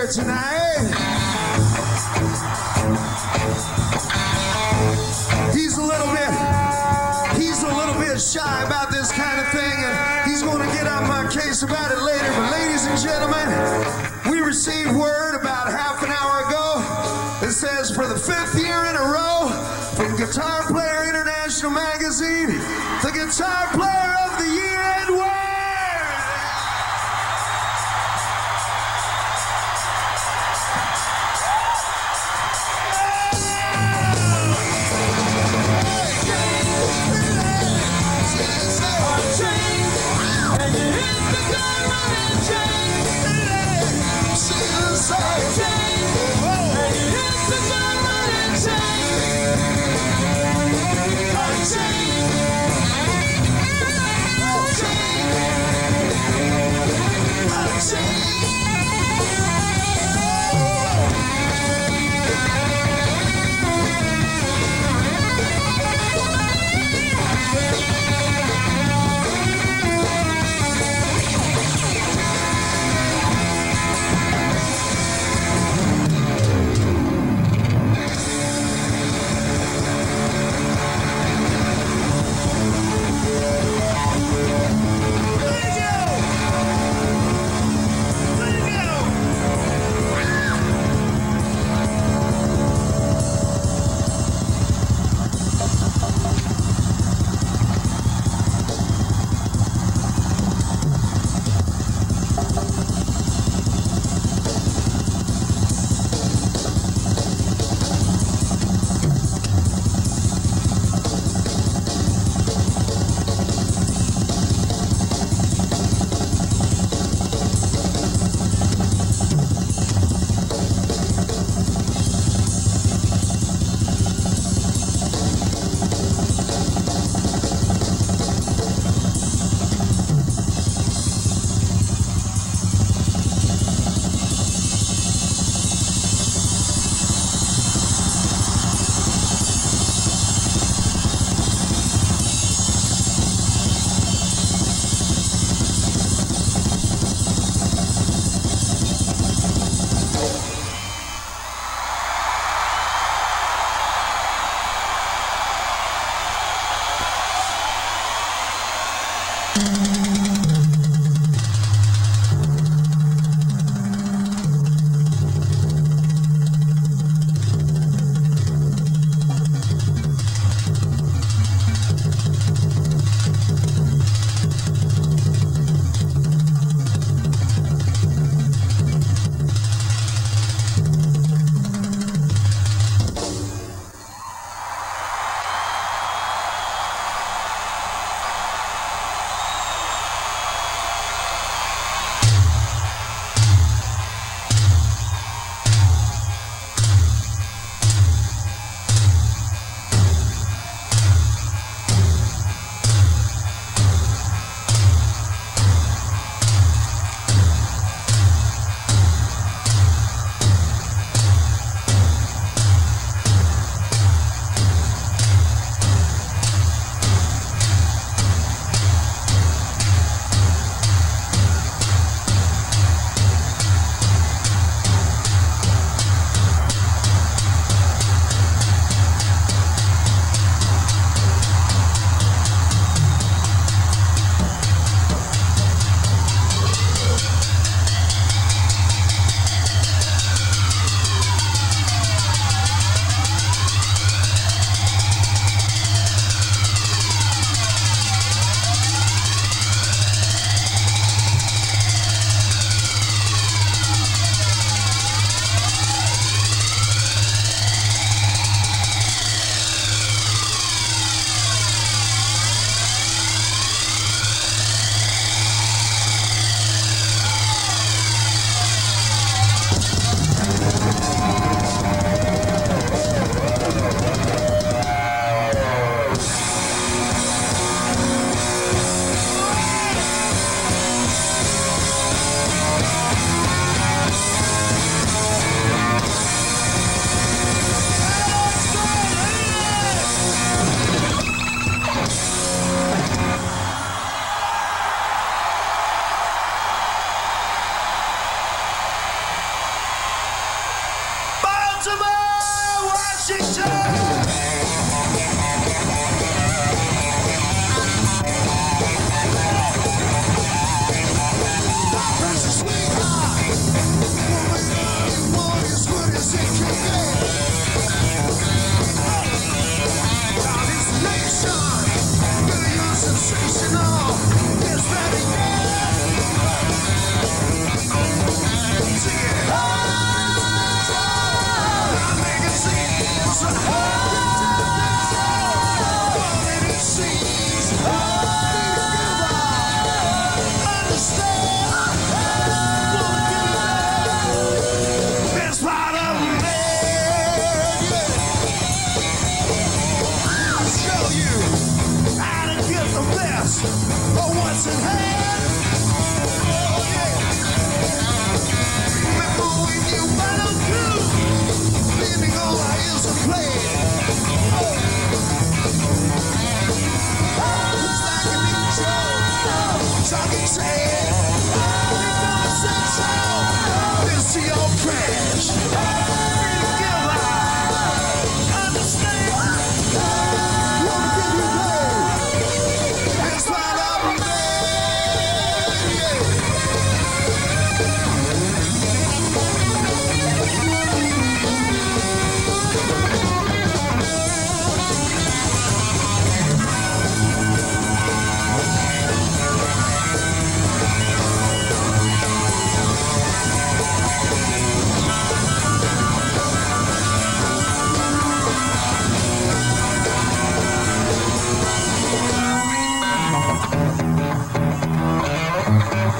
here tonight. He's a little bit, he's a little bit shy about this kind of thing, and he's going to get on my case about it later. But ladies and gentlemen, we received word about half an hour ago that says for the fifth year in a row from Guitar Player International Magazine, the Guitar Player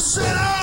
track.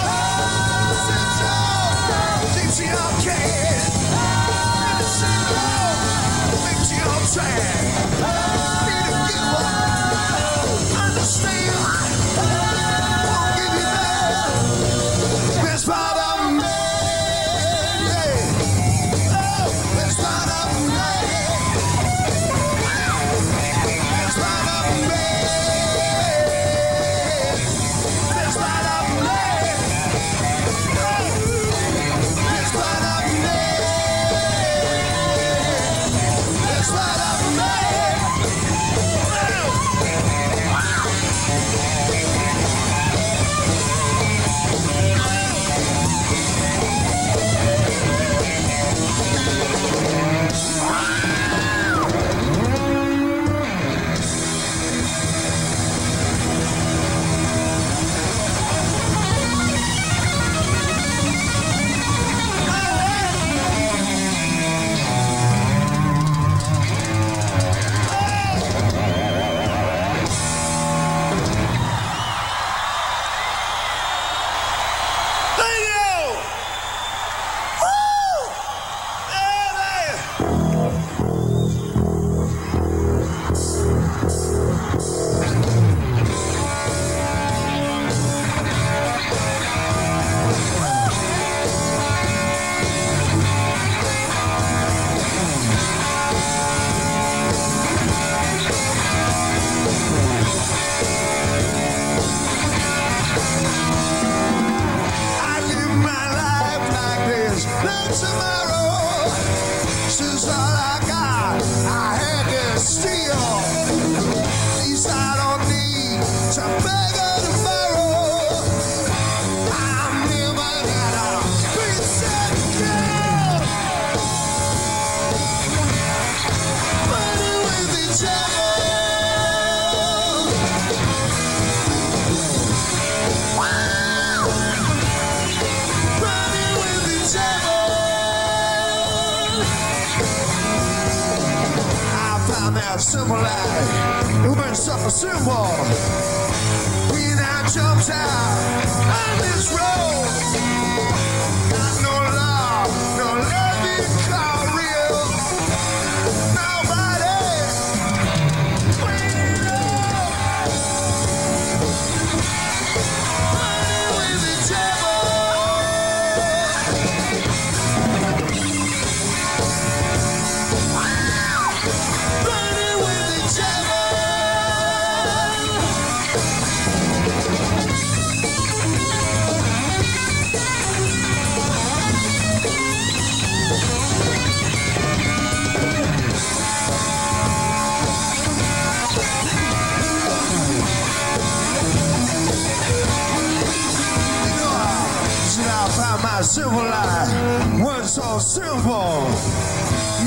Simple?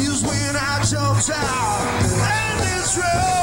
You swing out your child and this road.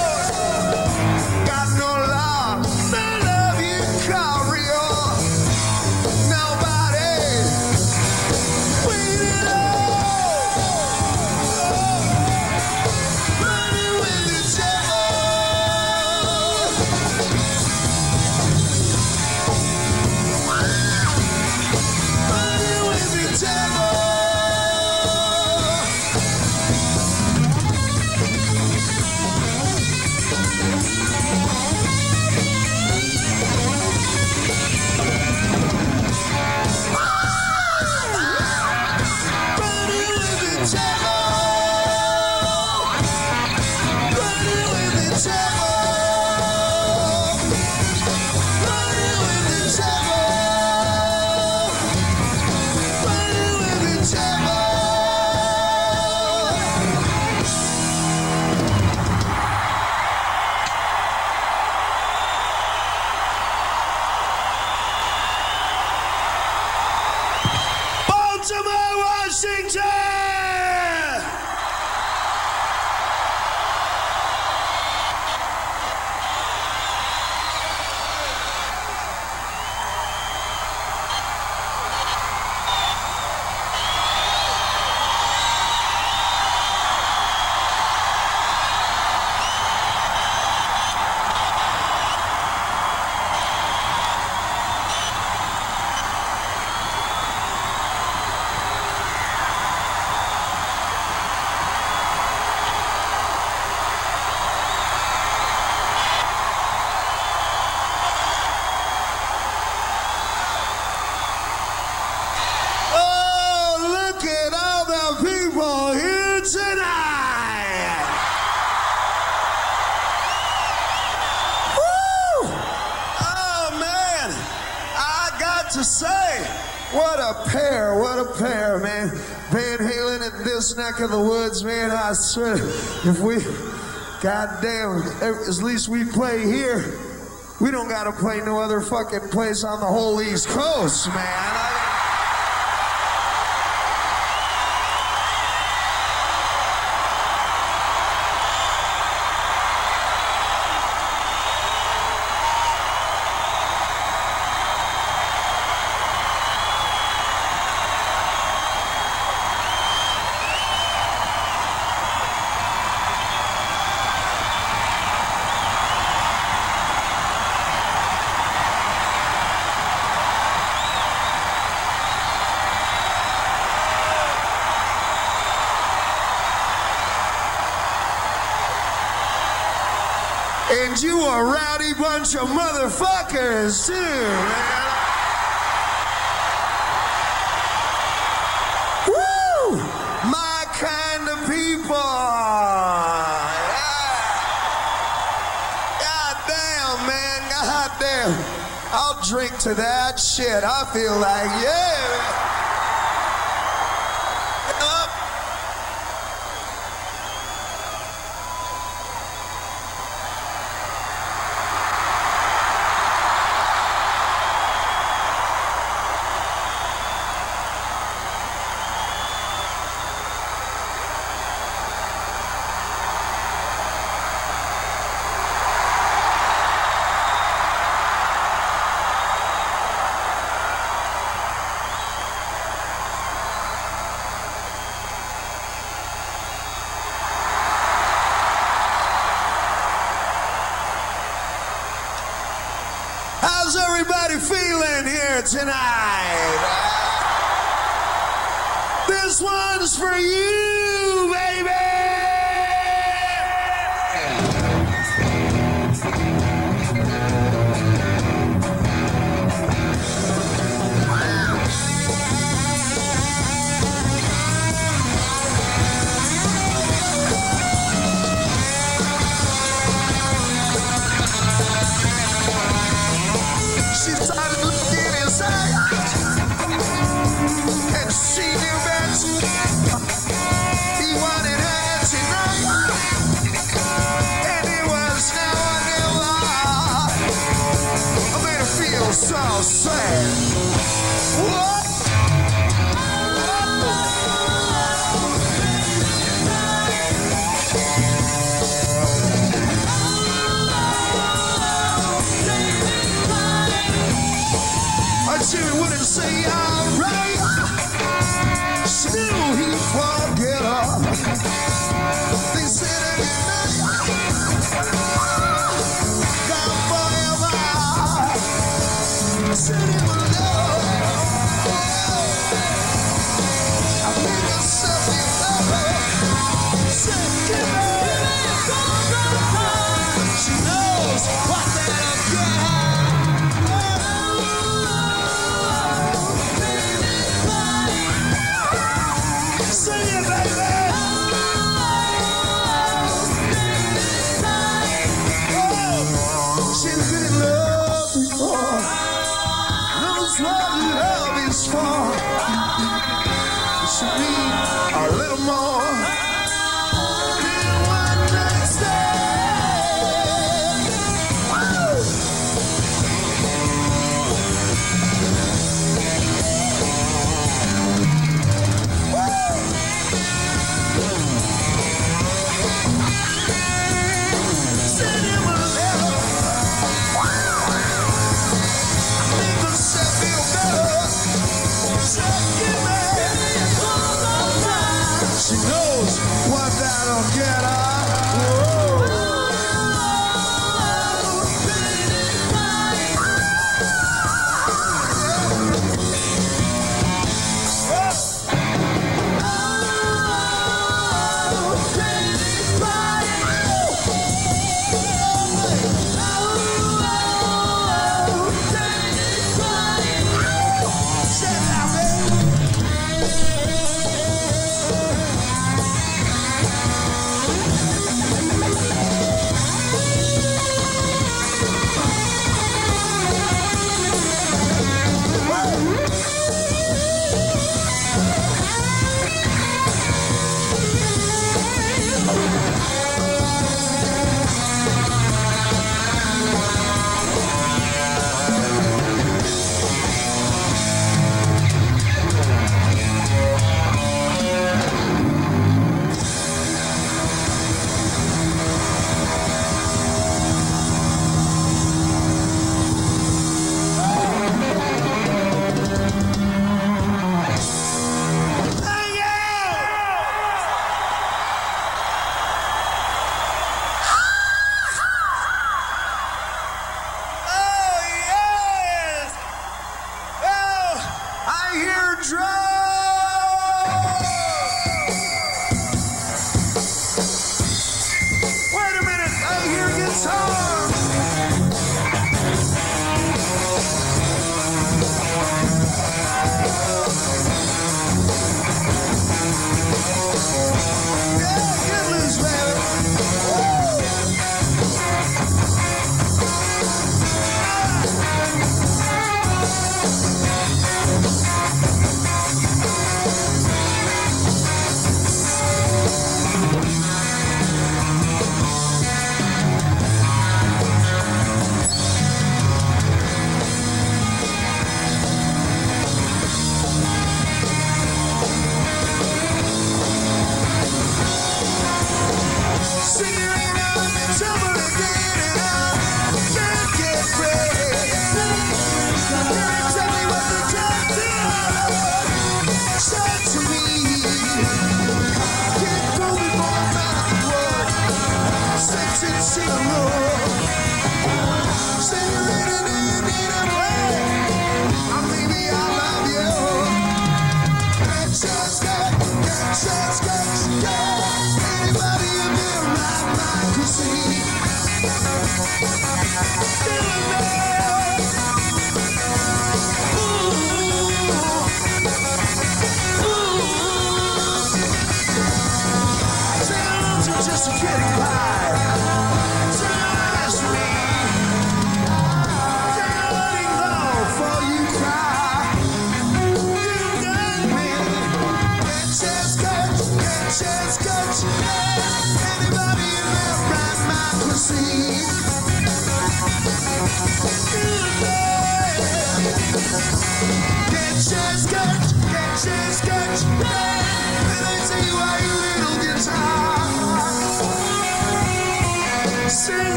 Neck of the woods, man. I swear, if we, goddamn, at least we play here, we don't gotta play no other fucking place on the whole East Coast, man. Bunch of motherfuckers, too. Woo! My kind of people. Yeah. God damn, man. God damn. I'll drink to that shit. I feel like, yeah.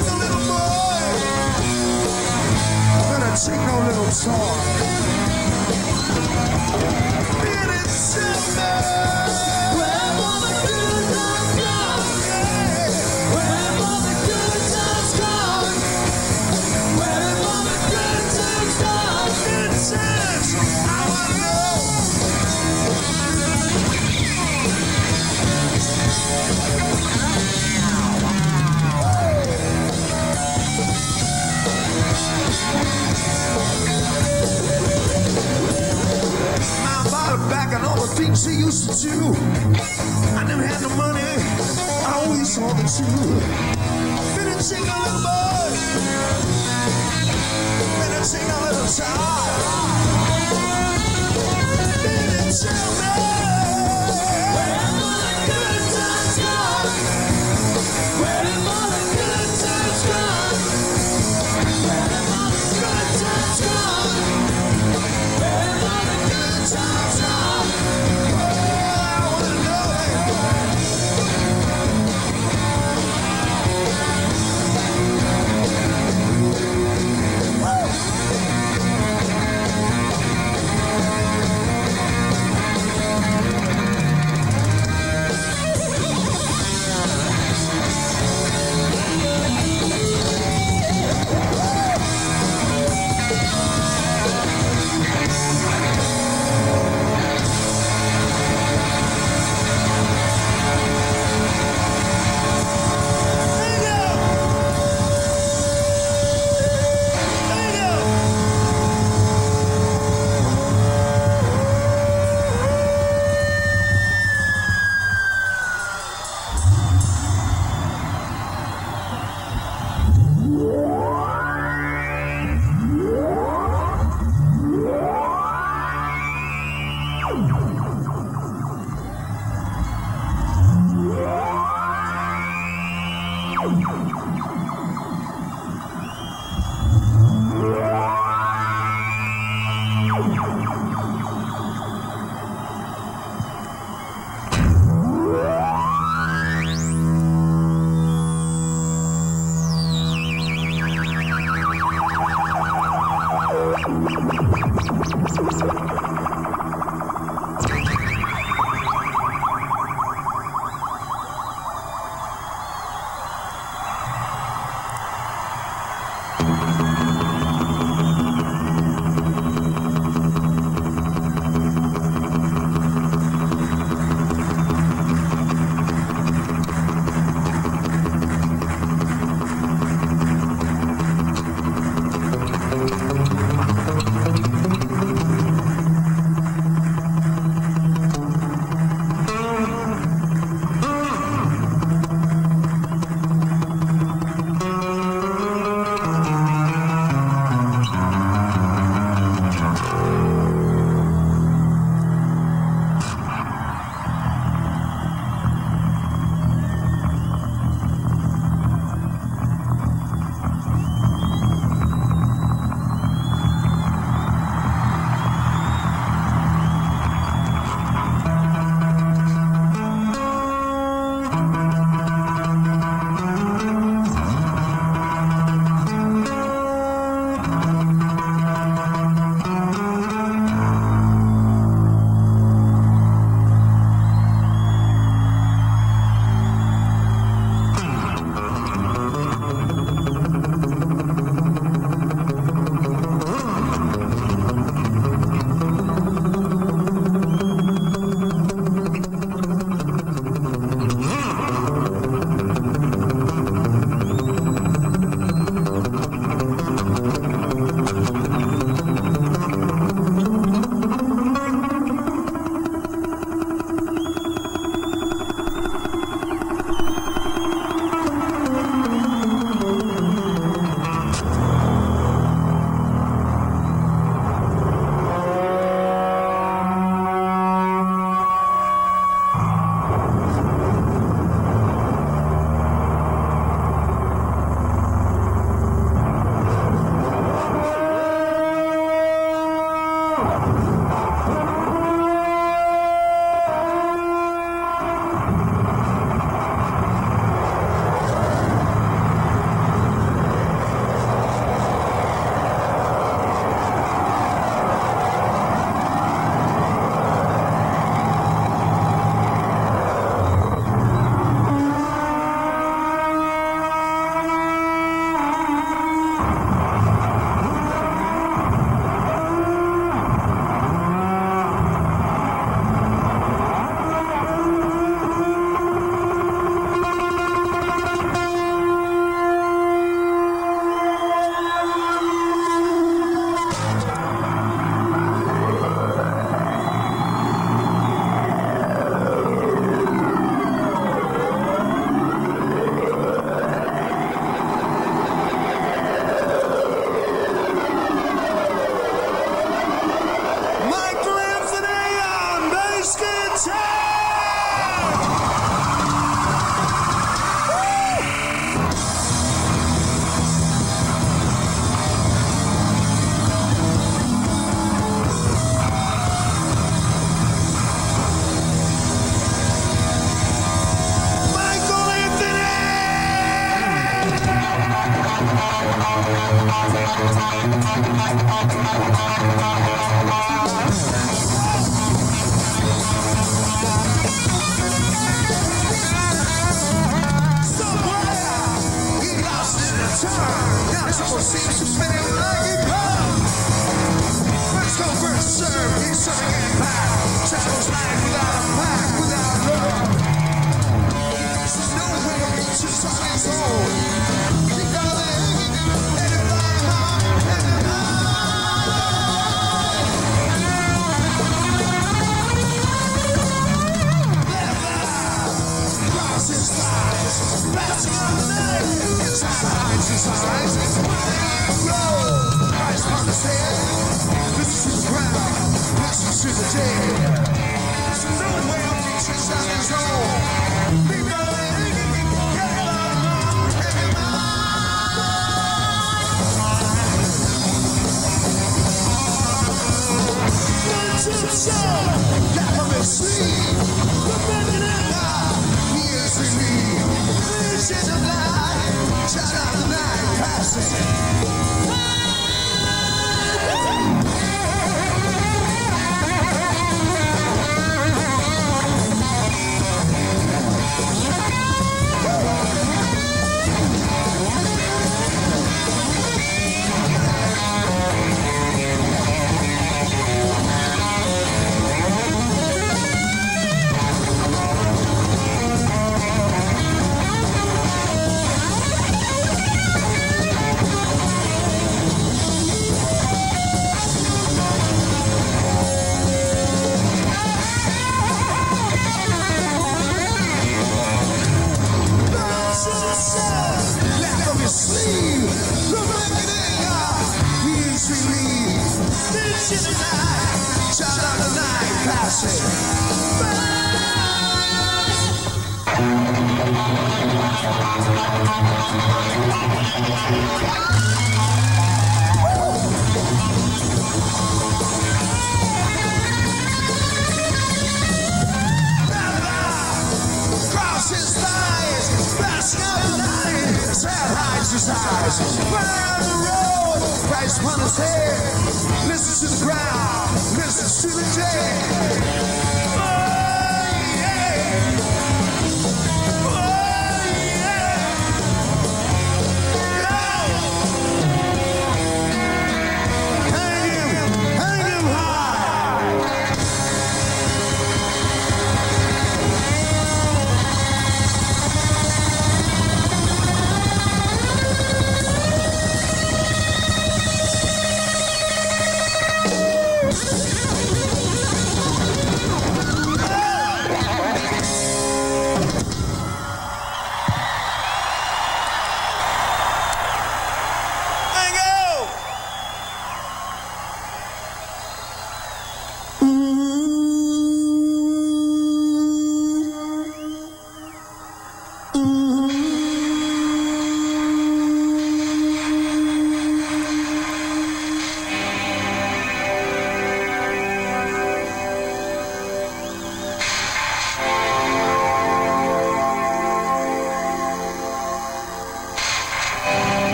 He's a little boy. But I no little song. It is December. things she used to do. I never had no money, I always saw the truth. Better sing a little boy, better sing a little child. Better take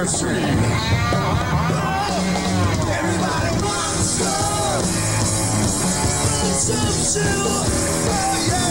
Nancy. Everybody wants to. Some, some, oh yeah.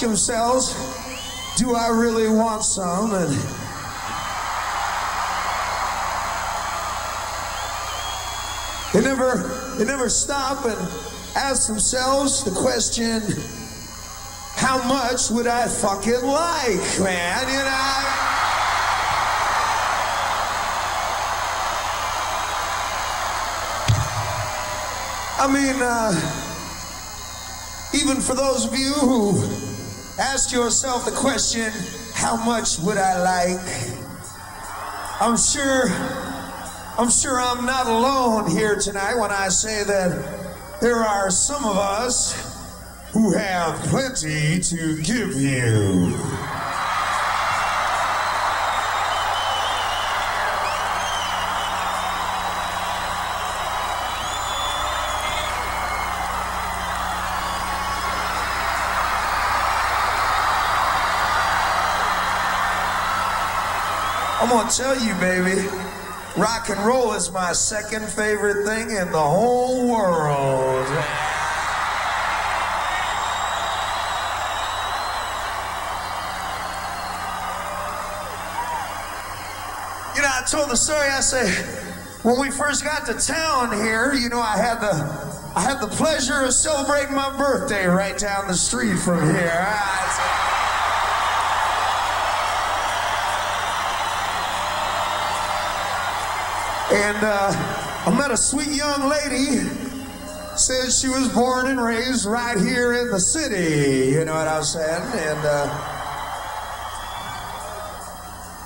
Themselves, do I really want some? And they never, they never stop and ask themselves the question, how much would I fucking like, man? You know? I mean, uh, even for those of you who ask yourself the question, how much would I like? I'm sure, I'm sure I'm not alone here tonight when I say that there are some of us who have plenty to give you. Gonna tell you, baby, rock and roll is my second favorite thing in the whole world. You know, I told the story, I say, when we first got to town here, you know, I had the I had the pleasure of celebrating my birthday right down the street from here. And uh, I met a sweet young lady. Says she was born and raised right here in the city. You know what I was saying? And uh,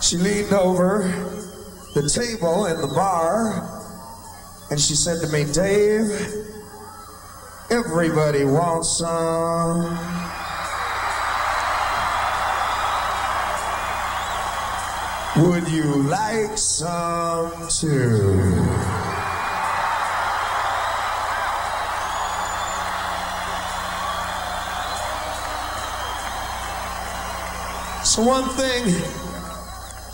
she leaned over the table in the bar and she said to me, Dave, everybody wants some. Would you like some too? So one thing,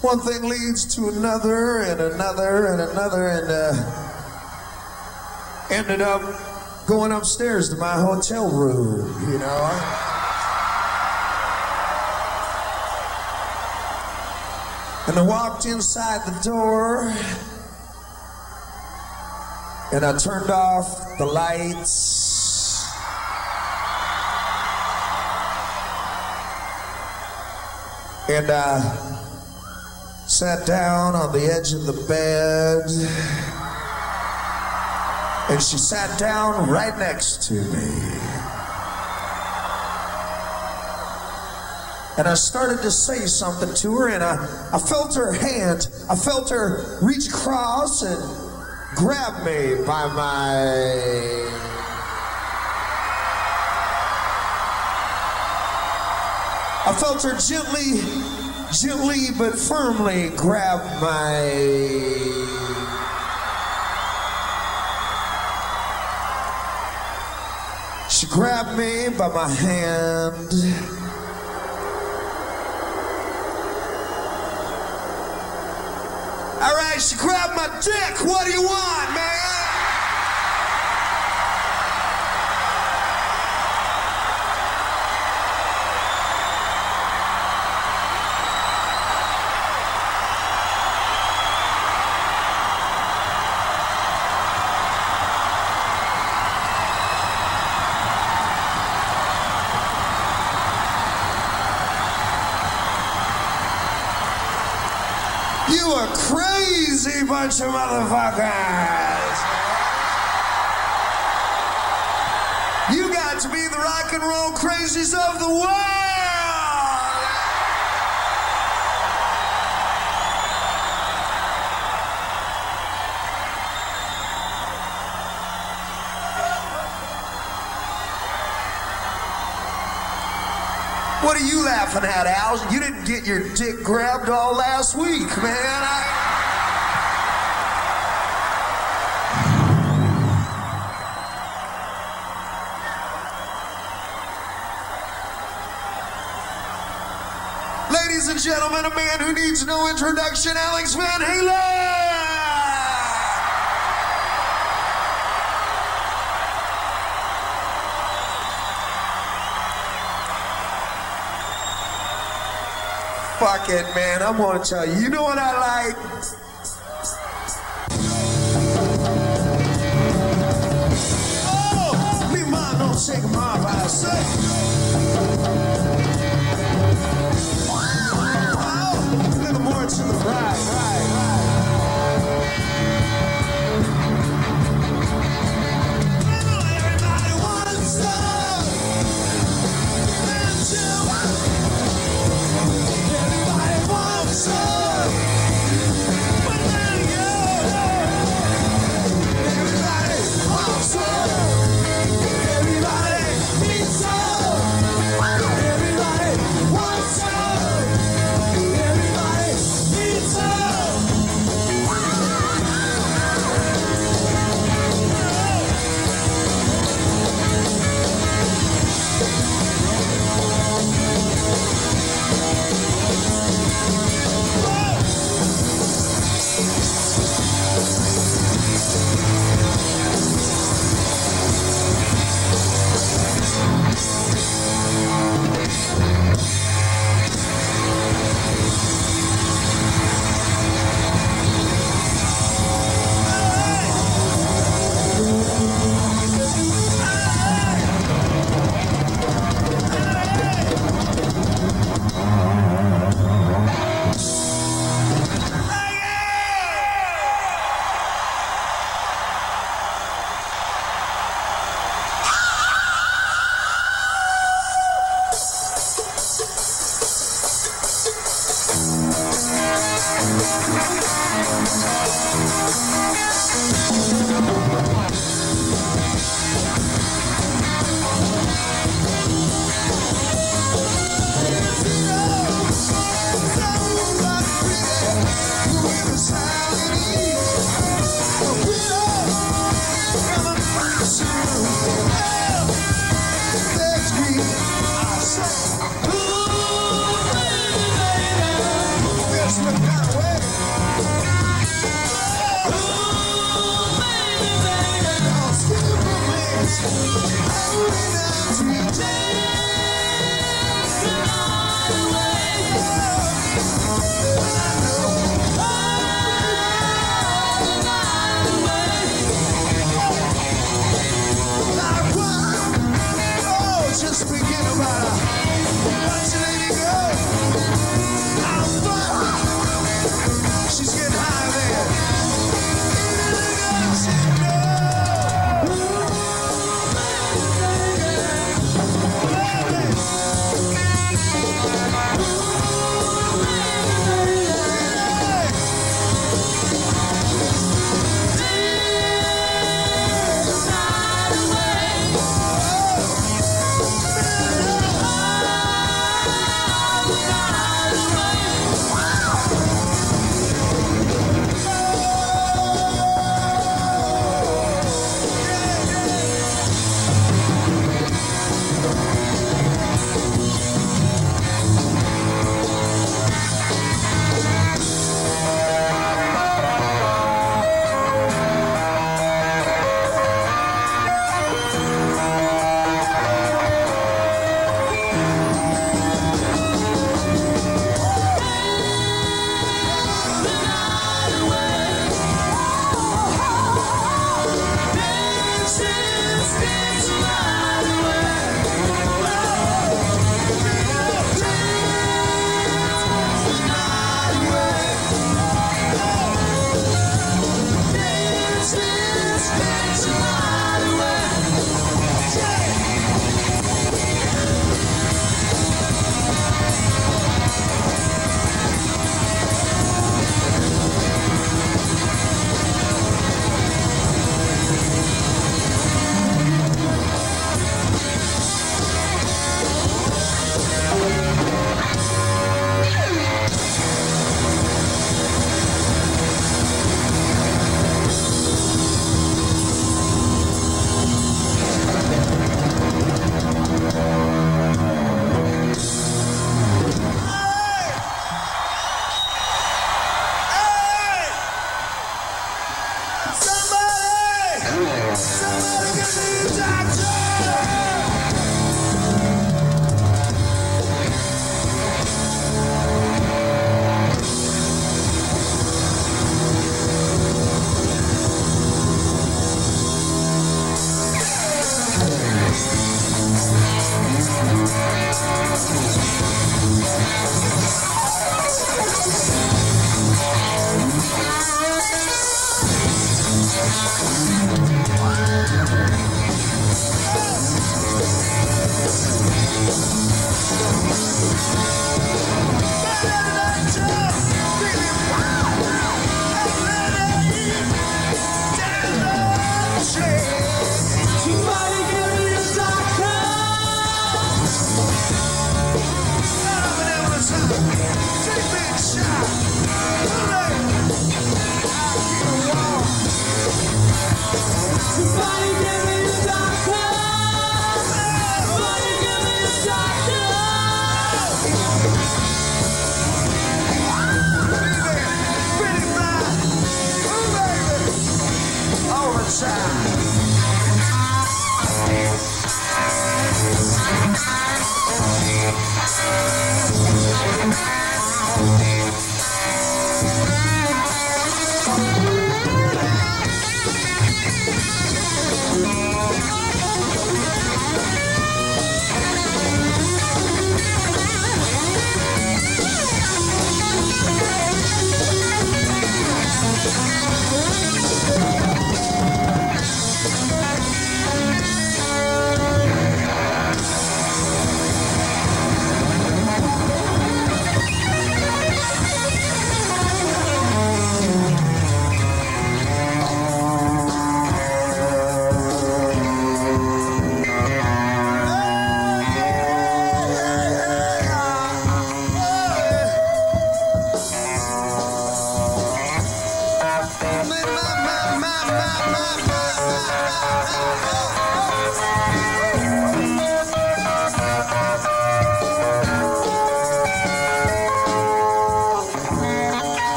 one thing leads to another and another and another, and uh, ended up going upstairs to my hotel room. You know. And I walked inside the door and I turned off the lights. And I sat down on the edge of the bed. And she sat down right next to me. And I started to say something to her, and I, I felt her hand, I felt her reach across and grab me by my. I felt her gently, gently but firmly grab my. She grabbed me by my hand. All right, she grabbed my dick. What do you want, man? You a crazy bunch of motherfuckers. You got to be the rock and roll crazies of the world. What are you laughing at, Al? You didn't get your dick grabbed all last week, man. I... Ladies and gentlemen, a man who needs no introduction, Alex Van Halen! Fuck it, man. I'm gonna tell you. You know what I like? Oh, me mind don't shake my off,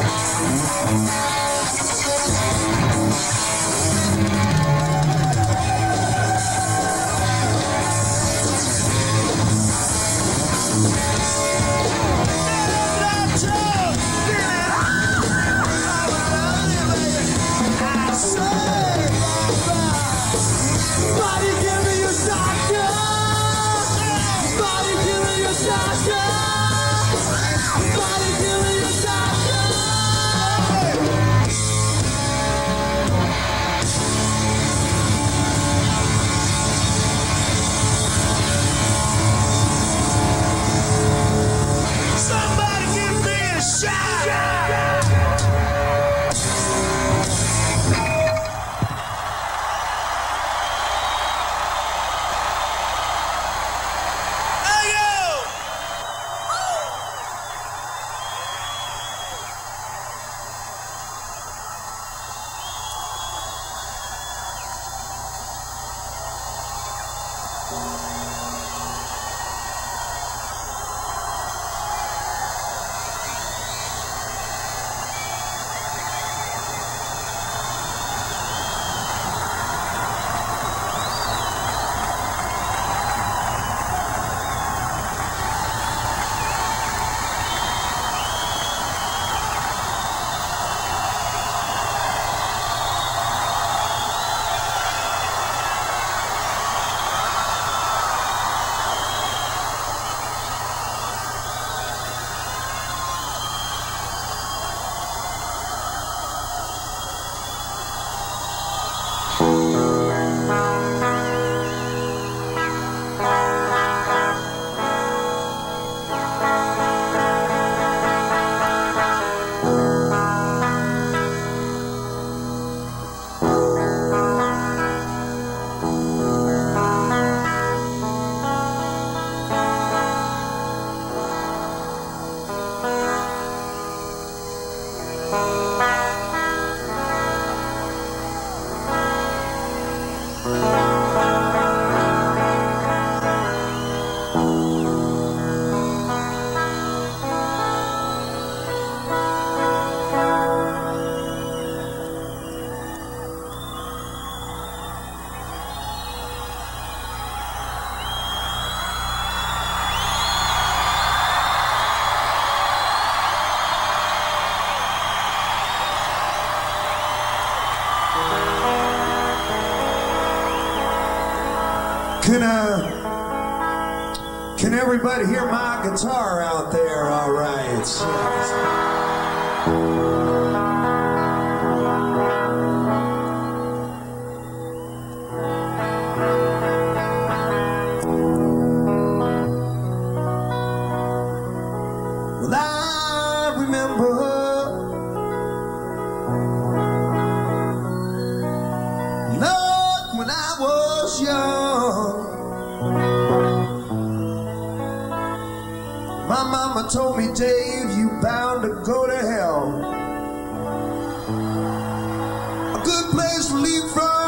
Música place to leave from,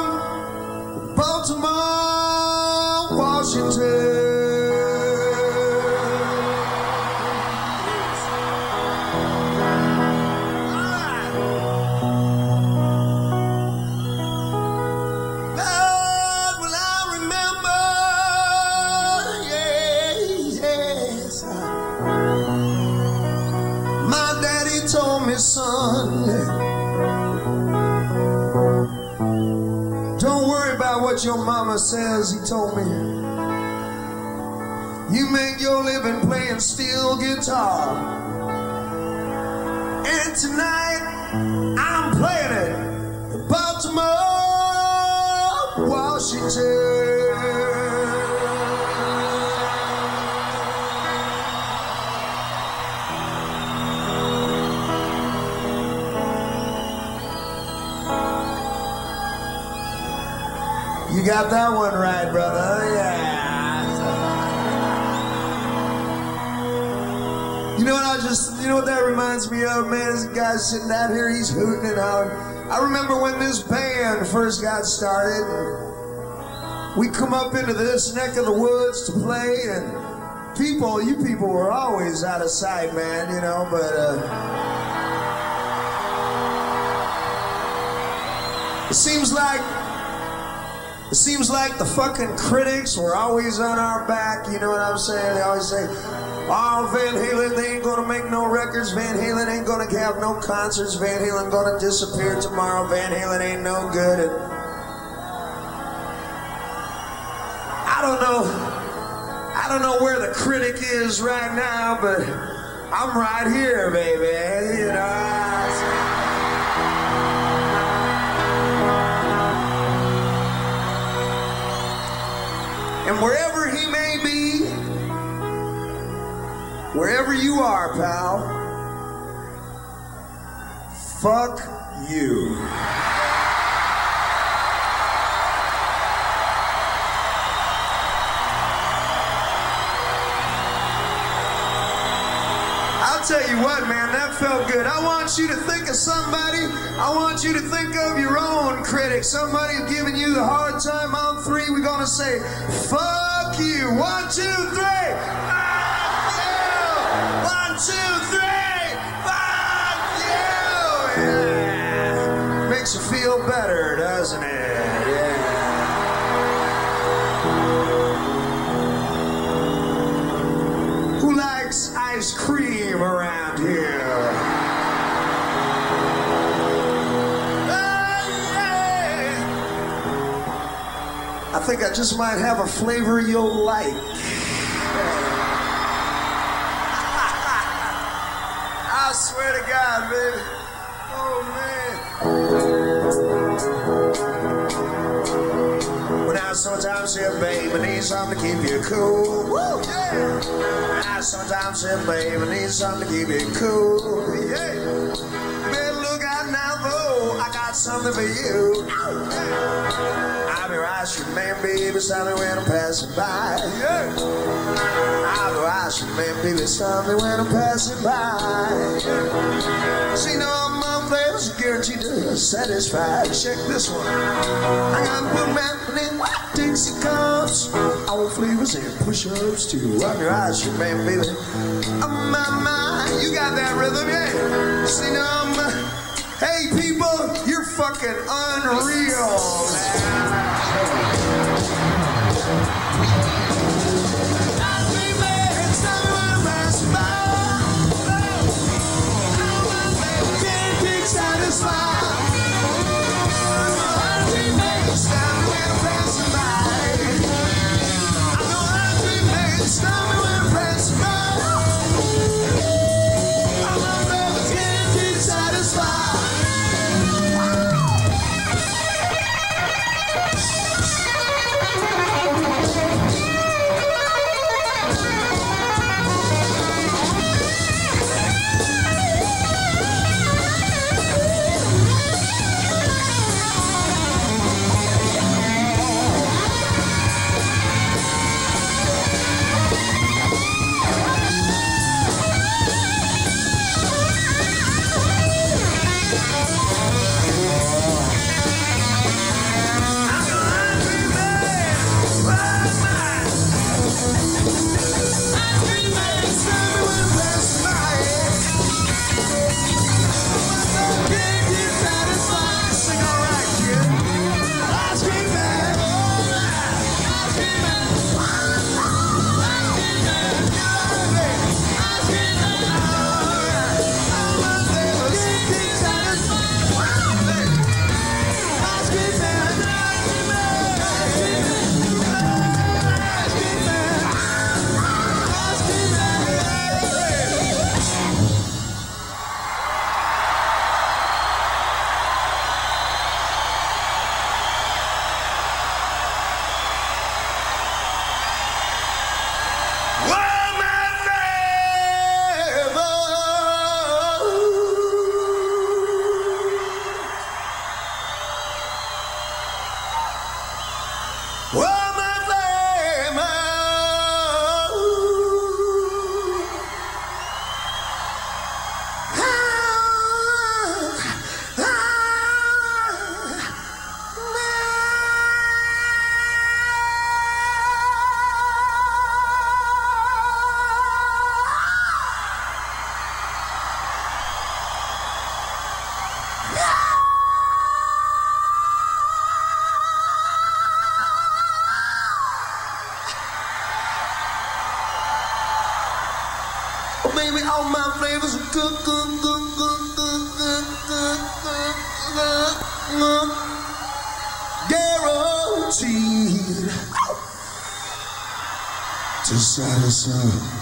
says. He told me, you make your living playing steel guitar. Got that one right, brother. Yeah. You know what I just, you know what that reminds me of, man? This guy sitting down here, he's hooting and hollering. I remember when this band first got started. We come up into this neck of the woods to play, and people, you people were always out of sight, man, you know, but, uh, it seems like it seems like the fucking critics were always on our back, you know what I'm saying? They always say, Oh, Van Halen, they ain't gonna make no records. Van Halen ain't gonna have no concerts. Van Halen gonna disappear tomorrow. Van Halen ain't no good. And I don't know. I don't know where the critic is right now, but I'm right here, baby. You know. And wherever he may be, wherever you are, pal, fuck you. I'll tell you what, man, that felt good. I want you to think of somebody. I want you to think of your own critic. Somebody giving you the hard time on three. We're going to say, fuck you. One, two, three. Fuck you. One, two, three. Fuck you. Yeah. Makes you feel better, doesn't it? Think I just might have a flavor you'll like. I swear to God, baby. Oh, man. When I sometimes say, babe, I need something to keep you cool. Woo, yeah. I sometimes say, babe, I need something to keep you cool. Yeah. Though. I got something for you. I'll be ice cream man, baby, me when I'm passing by. I'll be ice cream man, baby, me when I'm passing by. See, no, I'm up there's guaranteed to satisfy. Check this one. I got good man in white Dixie cups. All flavors and push-ups too. I'm your ice cream man, baby. Oh, my, my. You got that rhythm, yeah? See, no, I'm, uh, hey, people, you're fucking unreal, man. side us up.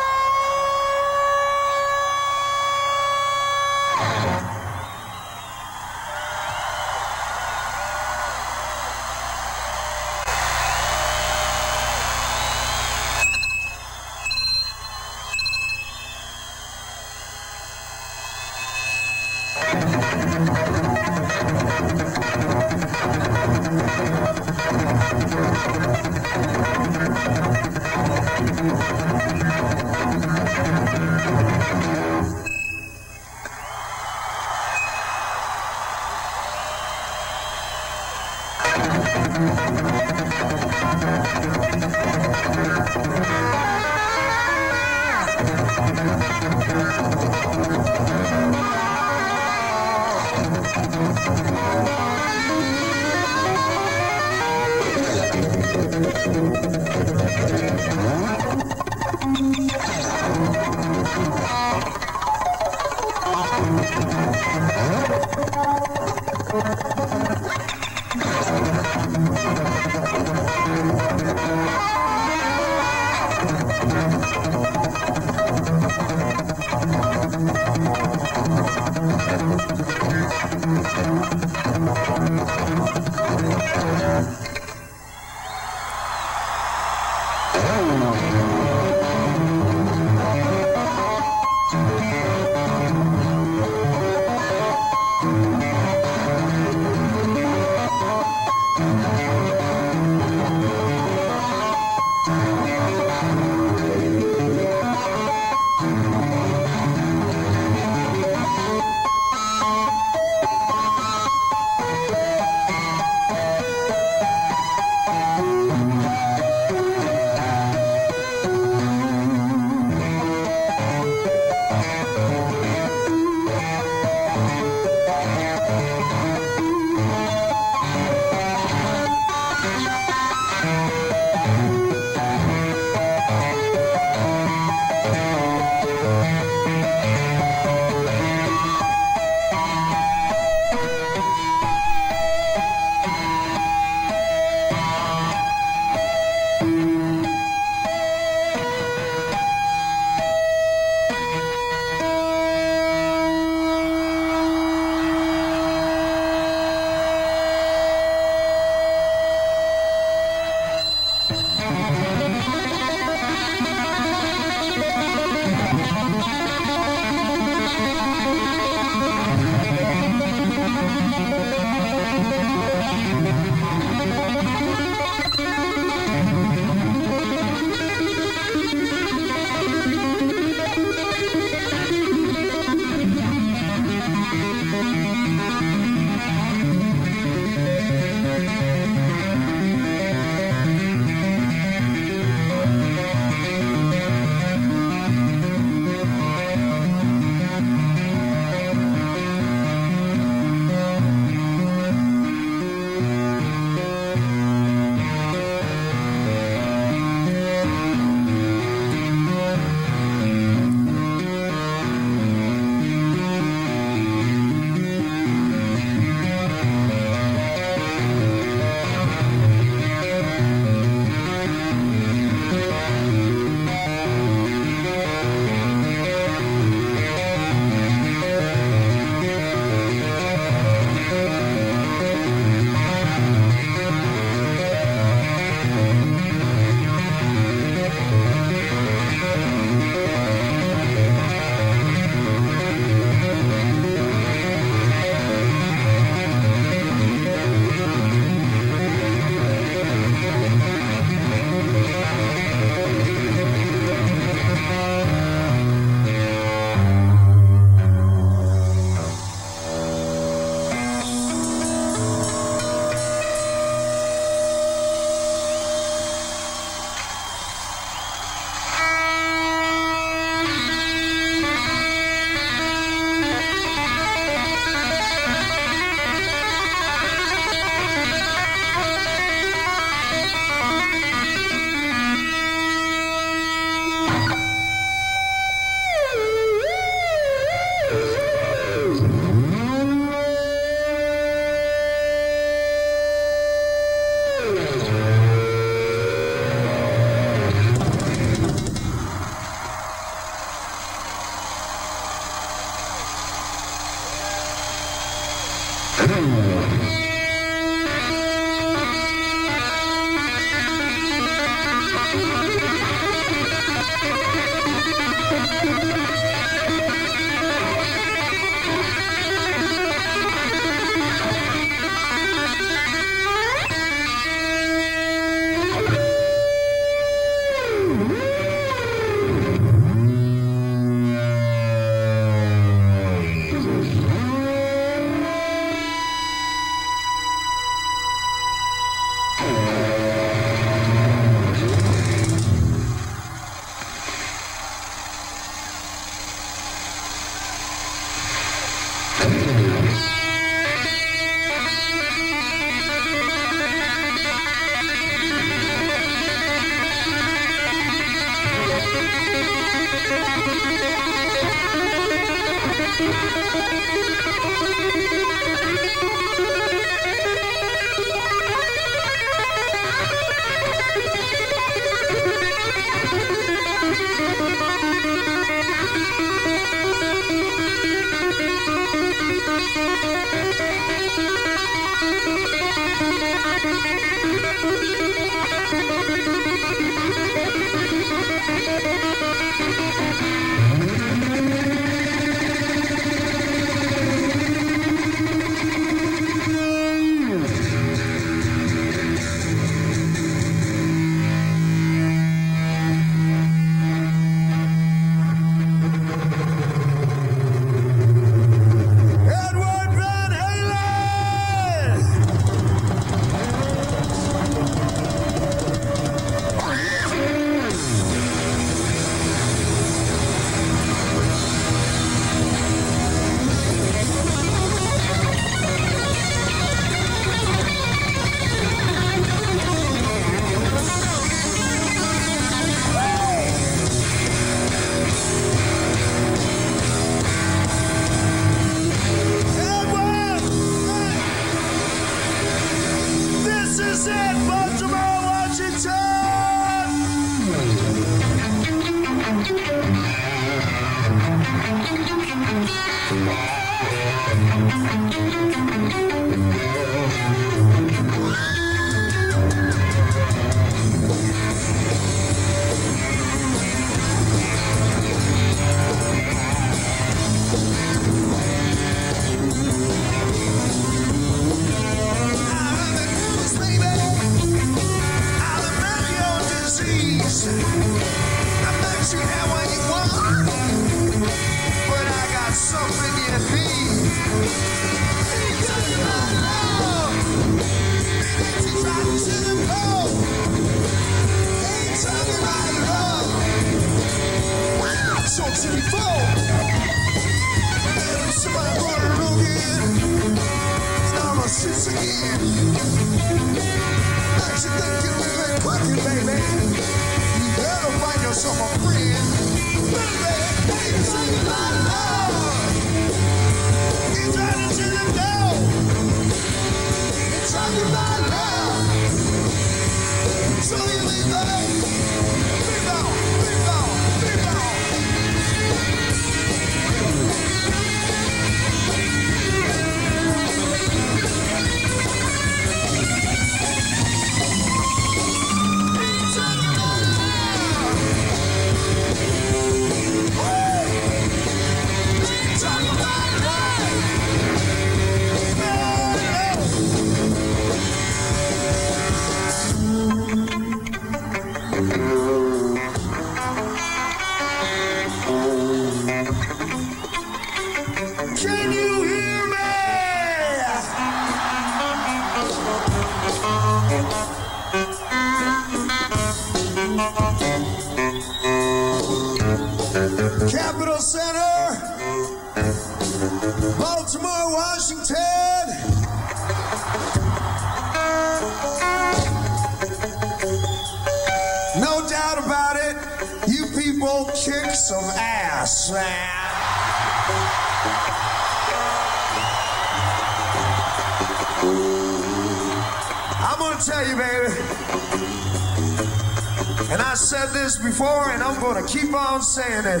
It.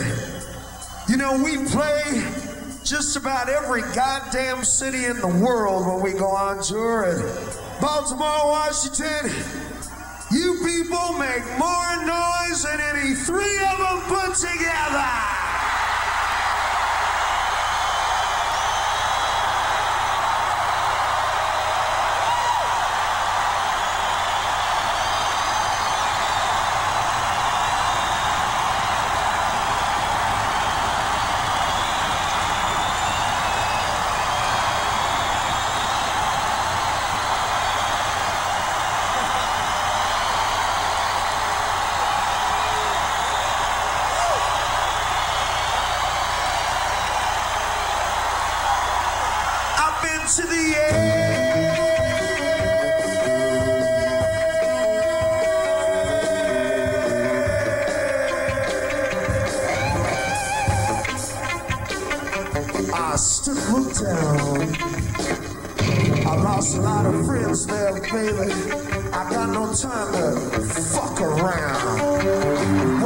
You know, we play just about every goddamn city in the world when we go on tour. And Baltimore, Washington, you people make more noise than any three of them put together. Into the end. I stood looked down. I lost a lot of friends there, baby. I got no time to fuck around. You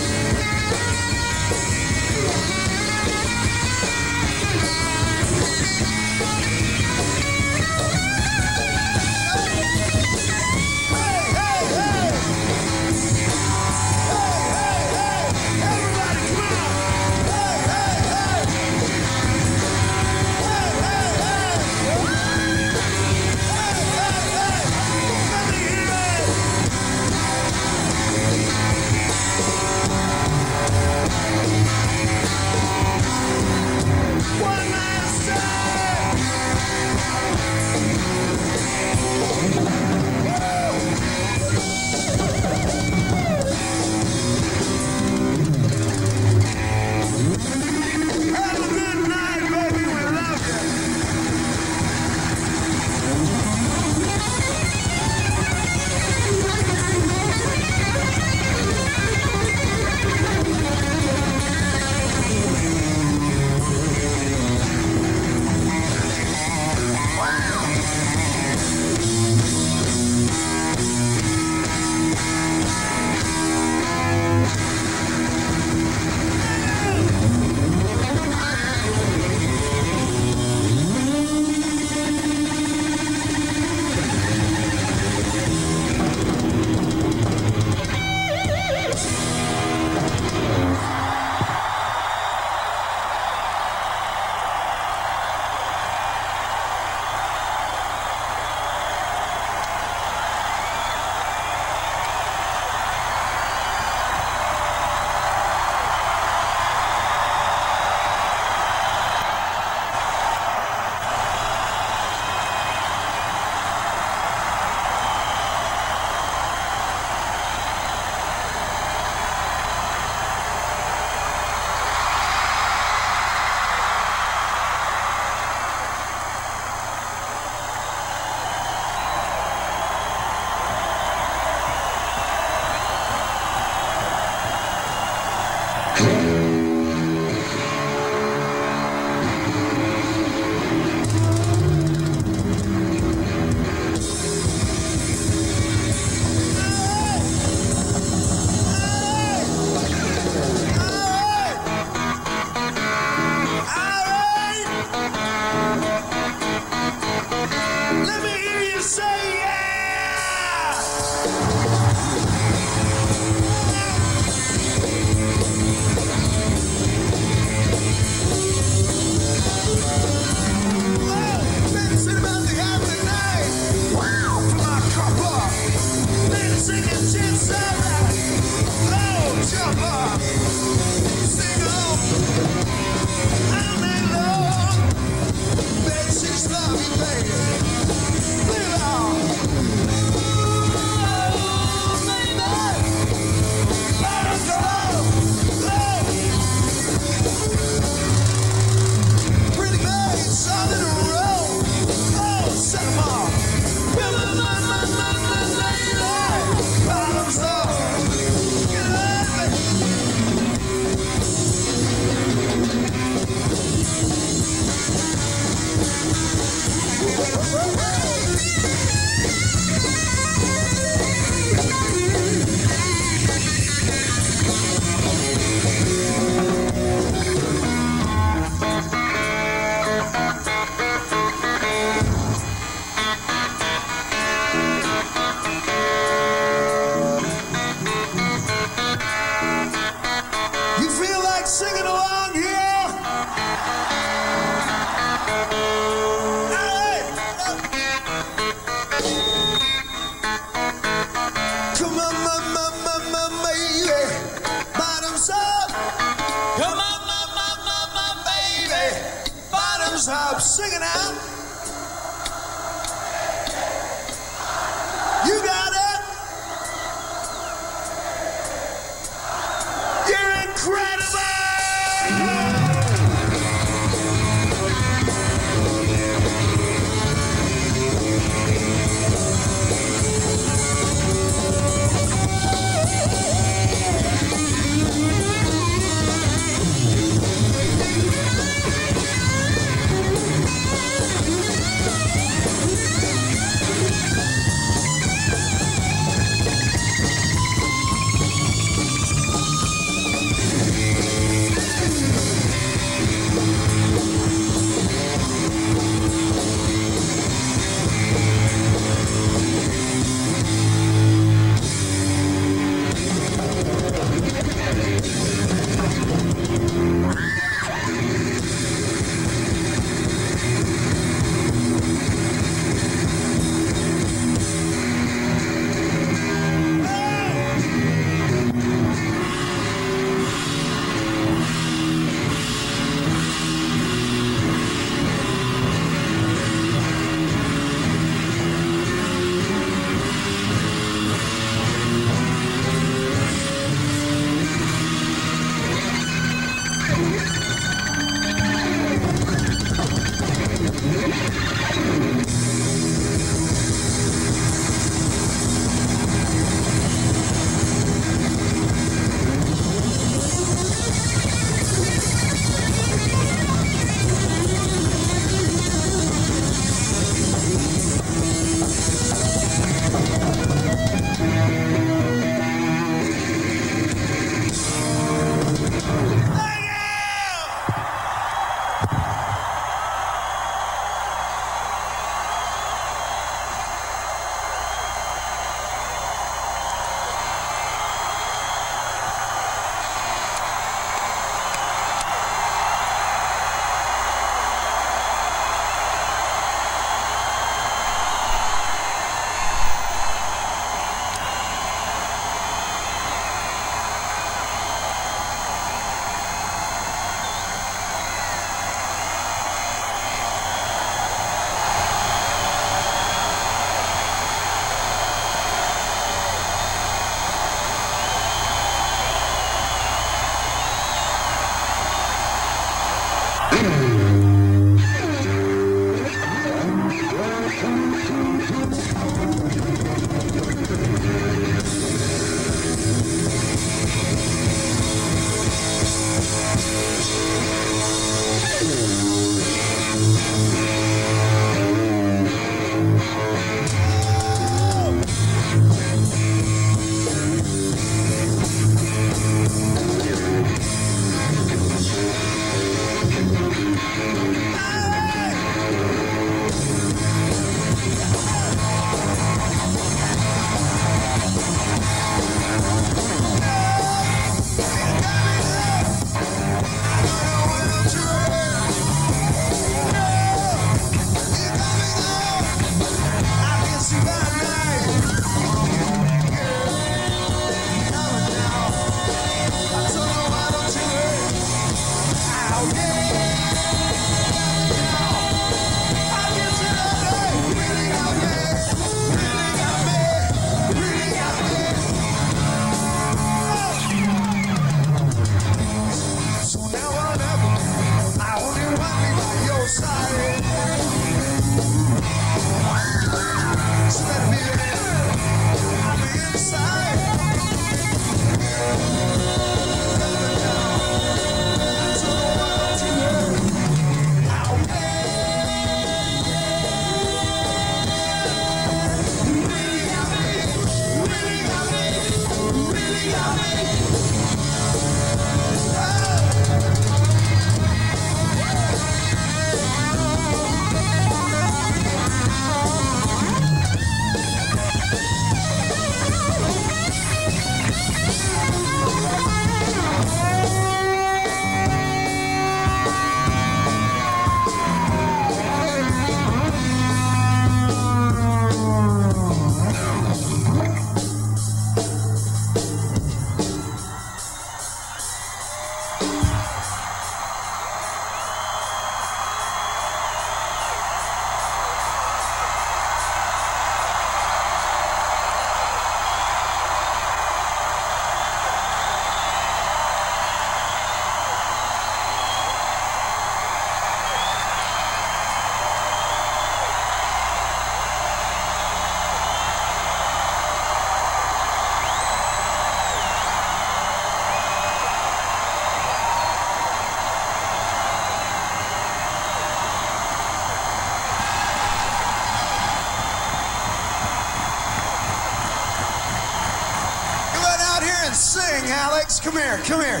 Come here, come here.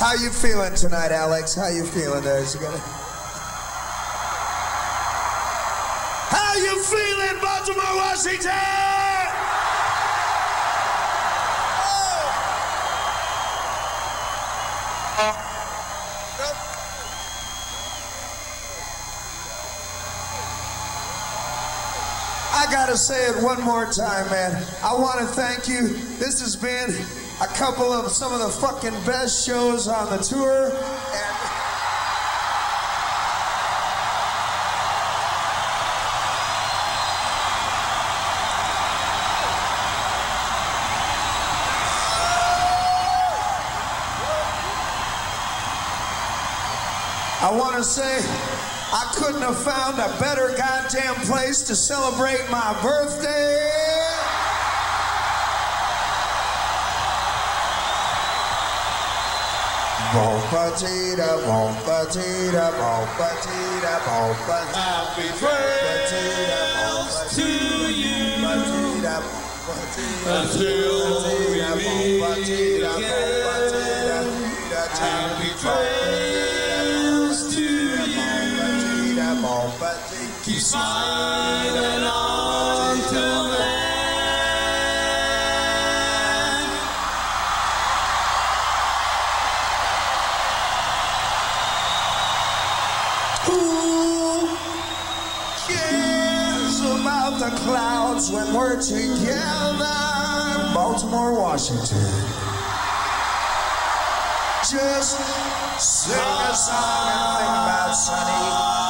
How you feeling tonight, Alex? How you feeling there? Is it gonna... How you feeling, Baltimore, Washington? Say it one more time, man. I want to thank you. This has been a couple of some of the fucking best shows on the tour. And I want to say couldn't have found a better goddamn place to celebrate my birthday. Bomba-tita, bomba-tita, bomba-tita, bomba-tita. Happy trails to you bomba-tita, until we meet again. Happy trails Keep smiling on till then. Who cares about the clouds when we're together? Baltimore, Washington. Just sing a song and think about sunny.